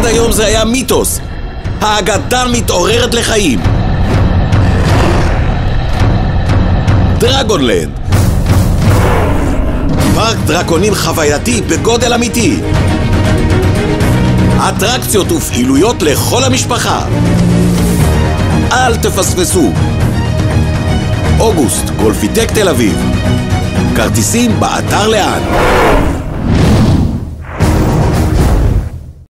עד היום זה היה מיתוס. האגדה מתעוררת לחיים. דרגונלנד פארק דרקונים חווייתי בגודל אמיתי. אטרקציות ופעילויות לכל המשפחה. אל תפספסו. אוגוסט, גולפיטק תל אביב. כרטיסים באתר לאן.